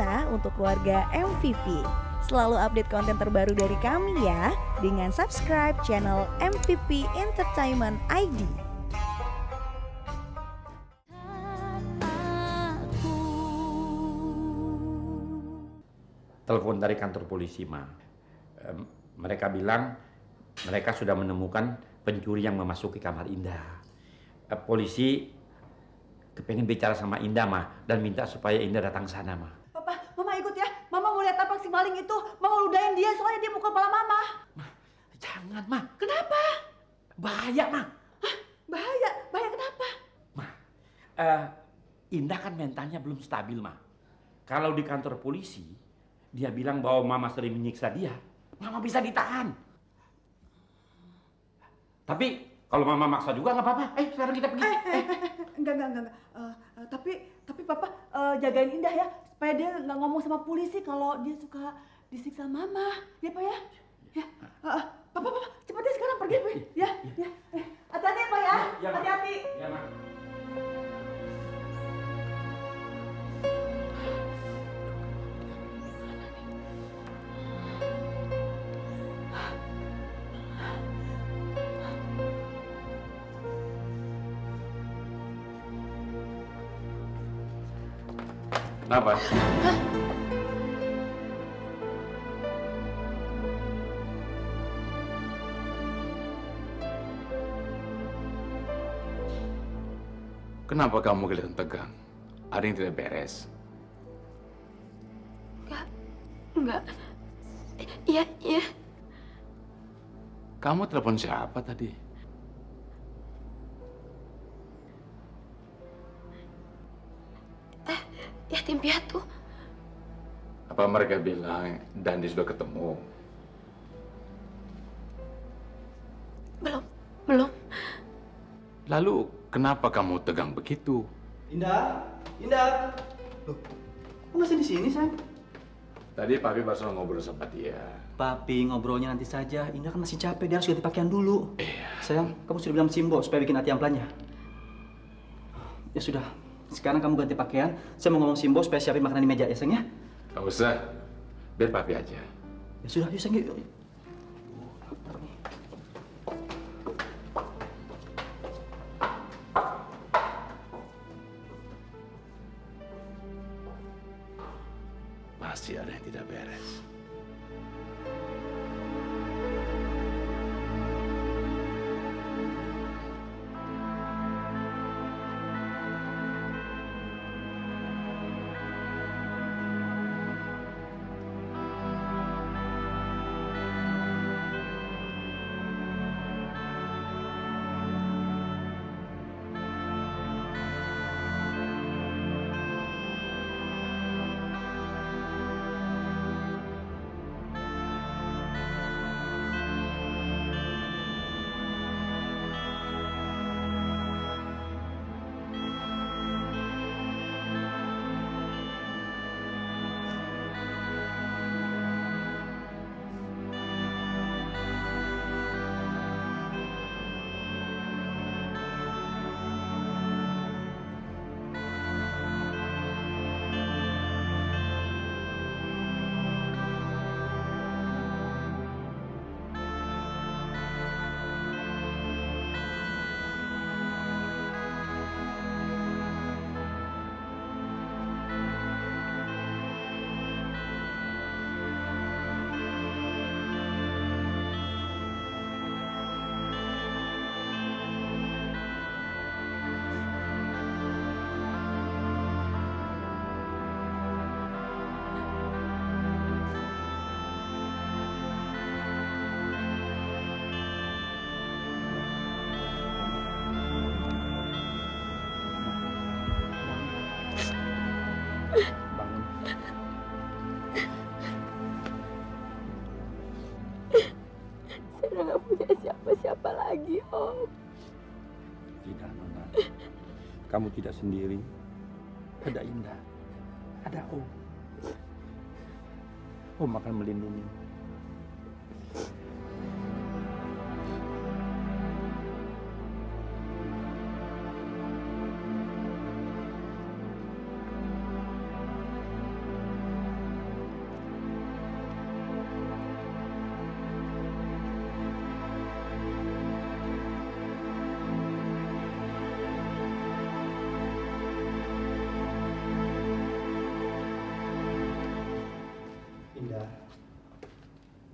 puasa untuk keluarga MVP. Selalu update konten terbaru dari kami ya dengan subscribe channel MVP Entertainment ID. telepon dari kantor polisi. Em, mereka bilang mereka sudah menemukan pencuri yang memasuki kamar Indah. Polisi kepengen bicara sama Indah mah dan minta supaya Indah datang sana mah. Papa, Mama ikut ya. Mama mau lihat apa si maling itu. Mama ludahin dia soalnya dia mukul kepala Mama. Jangan mah, Kenapa? bahaya mah. Bahaya. Bahaya kenapa? Mah, eh, Indah kan mentalnya belum stabil mah. Kalau di kantor polisi, dia bilang bahwa Mama sering menyiksa dia, Mama bisa ditahan. Tapi kalau Mama maksa juga nggak apa-apa. Eh, sekarang kita pergi. Eh, Enggak, enggak, enggak. enggak. Eh, eh, tapi tapi Papa eh, jagain Indah ya supaya dia nggak ngomong sama polisi kalau dia suka disiksa Mama. Ya, Pak ya? Ya. Eh, eh, Papa, Papa, cepat deh sekarang pergi. Ya, ya. Eh, hati-hati ya, Pak ya. Ya, Mak. Hati-hati. Ya, Mak. Kenapa? Kenapa kamu kelihatan tegang? Ada yang tidak beres? Enggak. Iya, iya. Kamu telepon siapa tadi? Yatim piatu. Apa mereka bilang Dandi sudah ketemu? Belum, belum. Lalu kenapa kamu tegang begitu? Indah, Indah. Loh, kok masih di sini, sayang? Tadi Papi baru ngobrol sama dia. Papi ngobrolnya nanti saja. Indah kan masih capek, dia harus ganti pakaian dulu. Iya. Sayang, kamu sudah bilang Simbo supaya bikin hati amplannya. Ya sudah, sekarang kamu ganti pakaian. Saya mau ngomong Simbo supaya siapin makanan di meja ya, sayang ya? Gak usah. Biar Papi aja. Ya sudah, yuk sayang, yuk. yuk. Kamu tidak sendiri. Ada Indah. Ada Om. Om akan melindungi.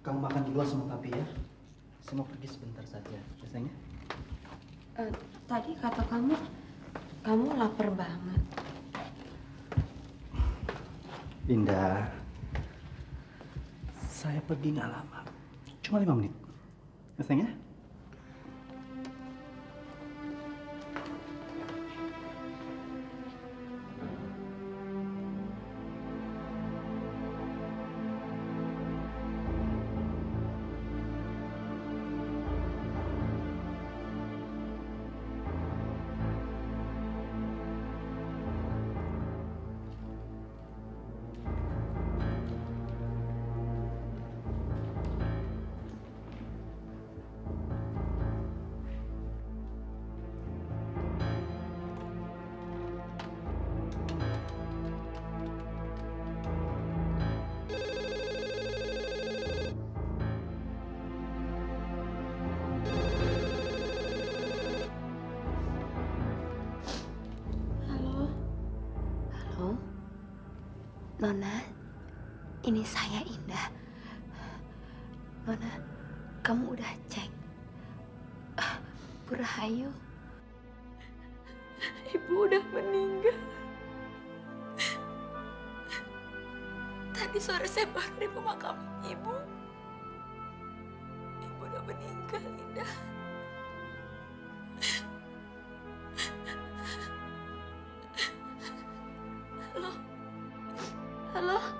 Kamu makan di luar sama papi ya. Saya mau pergi sebentar saja, ya sayang ya. Eh, tadi kata kamu, kamu lapar banget. Indah, saya pergi nggak lama, cuma lima menit. Ya Nona, ini saya Indah. Nona, kamu udah cek? Ah, Bu 了。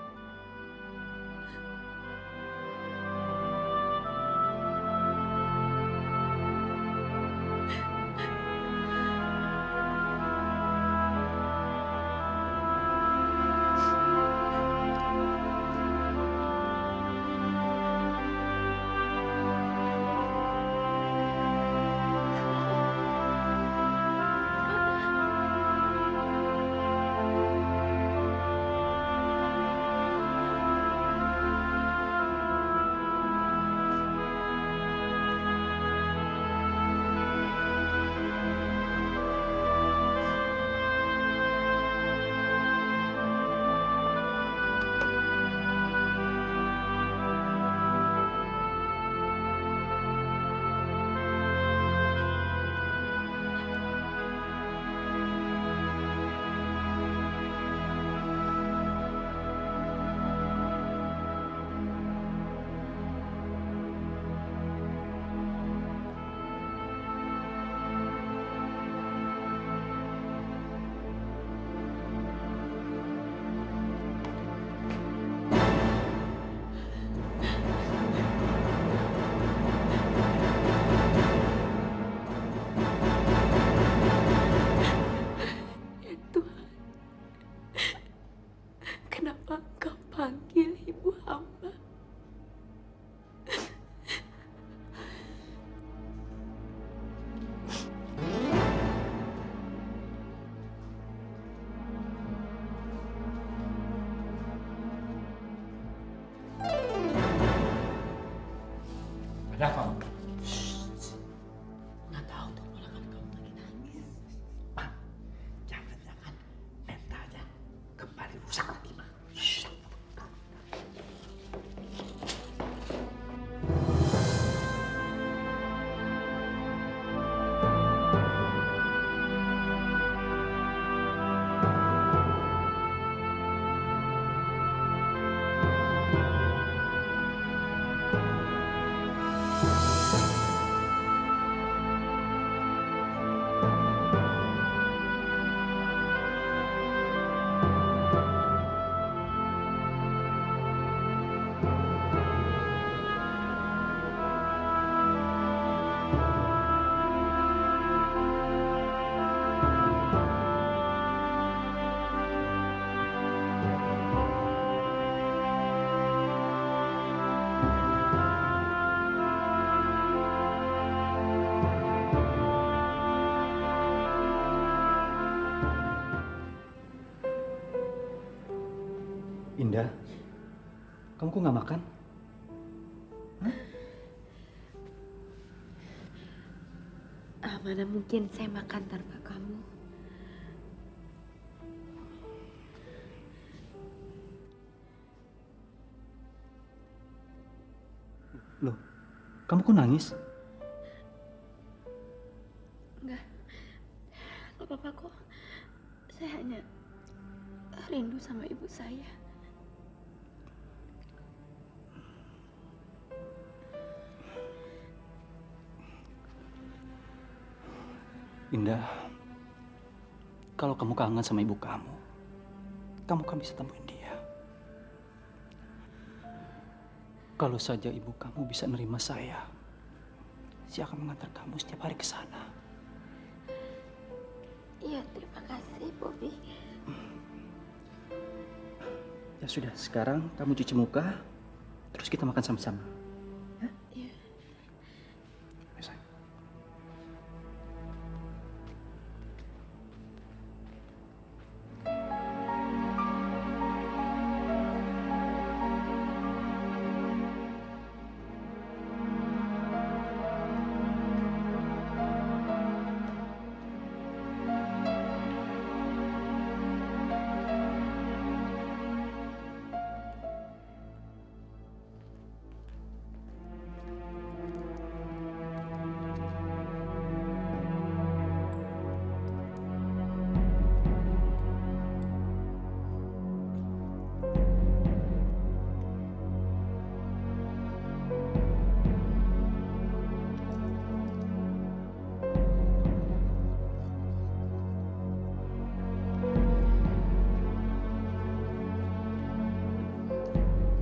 Kamu kok nggak makan? Ah, mana mungkin saya makan tanpa kamu? Loh, kamu kok nangis? Enggak. Gak apa-apa kok. Saya hanya rindu sama ibu saya. Indah, kalau kamu kangen sama ibu kamu, kamu kan bisa temuin dia. Kalau saja ibu kamu bisa nerima saya, saya akan mengantar kamu setiap hari ke sana. Iya, terima kasih, Bobby. Ya sudah, sekarang kamu cuci muka, terus kita makan sama-sama.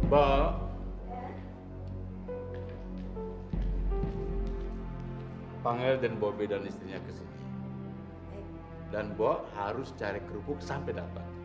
Mbak. Panggil dan Bobby dan istrinya ke sini. Dan Bo harus cari kerupuk sampai dapat.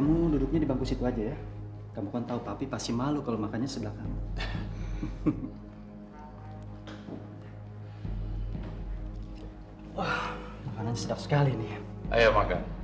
Kamu duduknya di bangku situ aja ya. Kamu kan tahu papi pasti malu kalau makannya sebelah kamu. Wah, makanan sedap sekali nih. Ayo makan.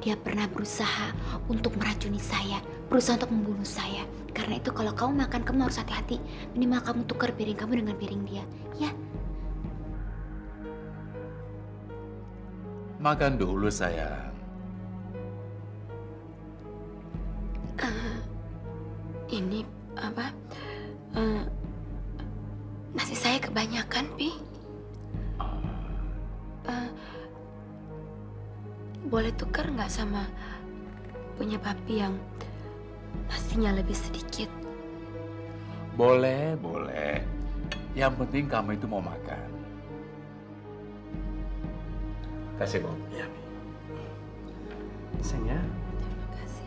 Dia pernah berusaha untuk meracuni saya, berusaha untuk membunuh saya. Karena itu kalau kamu makan, kamu harus hati-hati. Minimal kamu tukar piring kamu dengan piring dia. Ya, Makan dulu sayang. Boleh tukar nggak sama punya papi yang nasinya lebih sedikit? Boleh, boleh. Yang penting kamu itu mau makan. Kasih Bob. Iya, Pi. Sayang ya, Terima kasih.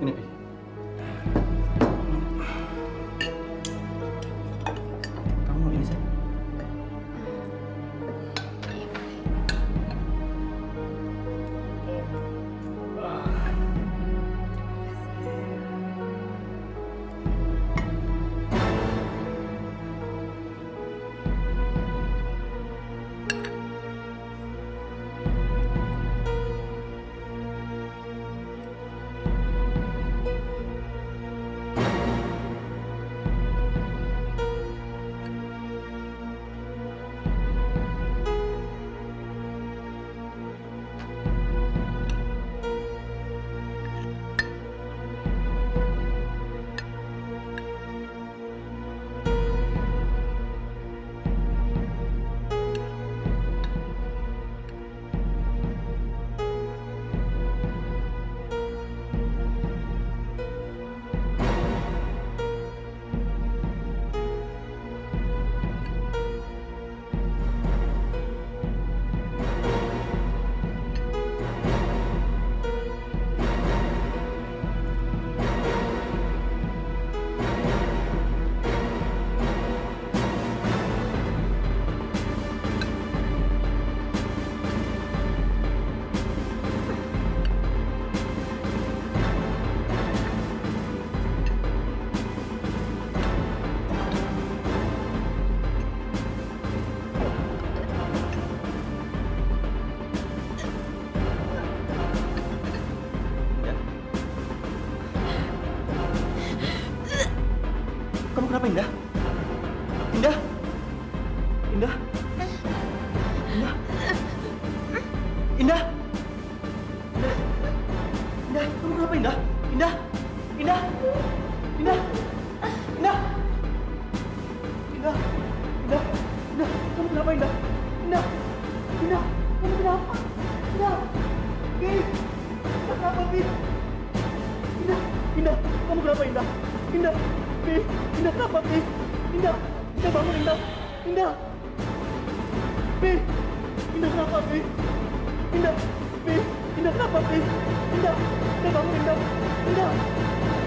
ini Pi. Indah. Indah. n'aura pas pu. Il n'a pas pu. Il n'aura pas pu. Il n'a pas pu. Il n'a pas pu.